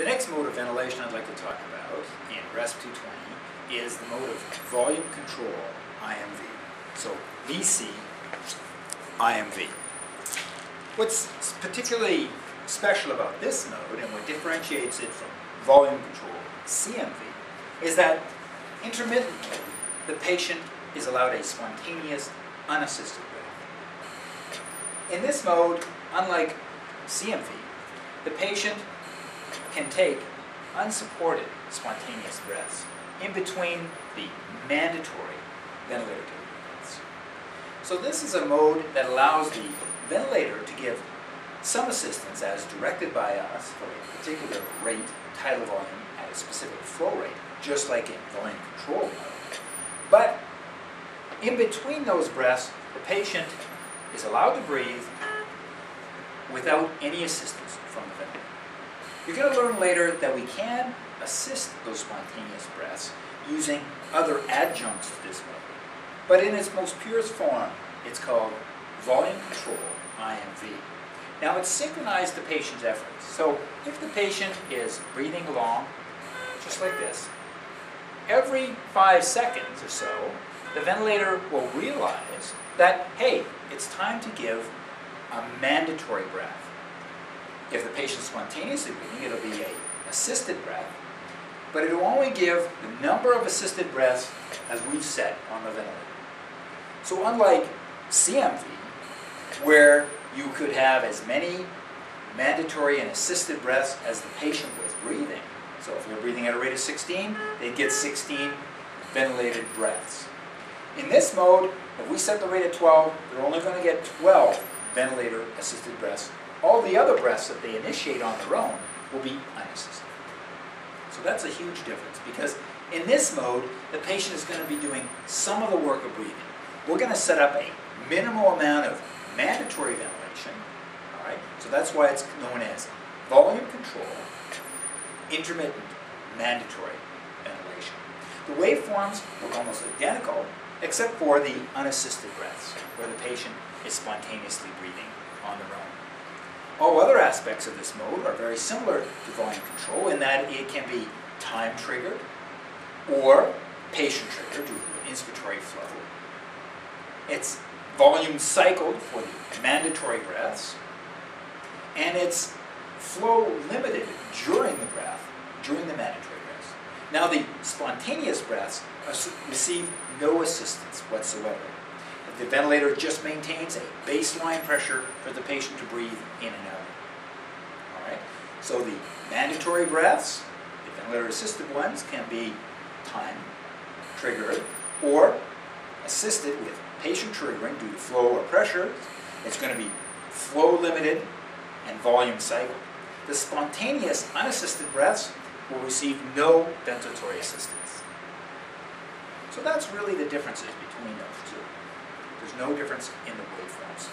The next mode of ventilation I'd like to talk about in RESP 220 is the mode of volume control, IMV. So VC, IMV. What's particularly special about this mode and what differentiates it from volume control, CMV, is that intermittently the patient is allowed a spontaneous, unassisted breath. In this mode, unlike CMV, the patient can take unsupported spontaneous breaths in between the mandatory ventilator breaths. So this is a mode that allows the ventilator to give some assistance as directed by us for a particular rate, tidal volume, at a specific flow rate, just like in volume control mode. But in between those breaths, the patient is allowed to breathe without any assistance from the ventilator. You're going to learn later that we can assist those spontaneous breaths using other adjuncts to this mode. But in its most purest form, it's called volume control, IMV. Now it's synchronized the patient's efforts. So if the patient is breathing along, just like this, every five seconds or so, the ventilator will realize that, hey, it's time to give a mandatory breath. If the patient's spontaneously breathing, it'll be a assisted breath, but it will only give the number of assisted breaths as we've set on the ventilator. So unlike CMV, where you could have as many mandatory and assisted breaths as the patient was breathing, so if you're breathing at a rate of 16, they'd get 16 ventilated breaths. In this mode, if we set the rate at 12, they're only going to get 12 ventilator-assisted breaths. All the other breaths that they initiate on their own will be unassisted. So that's a huge difference because in this mode, the patient is going to be doing some of the work of breathing. We're going to set up a minimal amount of mandatory ventilation. All right, so that's why it's known as volume control, intermittent, mandatory ventilation. The waveforms look almost identical, except for the unassisted breaths, where the patient is spontaneously breathing on their own. All other aspects of this mode are very similar to volume control in that it can be time triggered or patient triggered due to an inspiratory flow. It's volume cycled for the mandatory breaths, and it's flow limited during the breath, during the mandatory breaths. Now the spontaneous breaths receive no assistance whatsoever. The ventilator just maintains a baseline pressure for the patient to breathe in and out. All right. So the mandatory breaths, the ventilator-assisted ones, can be time triggered or assisted with patient triggering due to flow or pressure. It's going to be flow limited and volume cycled. The spontaneous unassisted breaths will receive no ventilatory assistance. So that's really the differences between those two. There's no difference in the waveforms.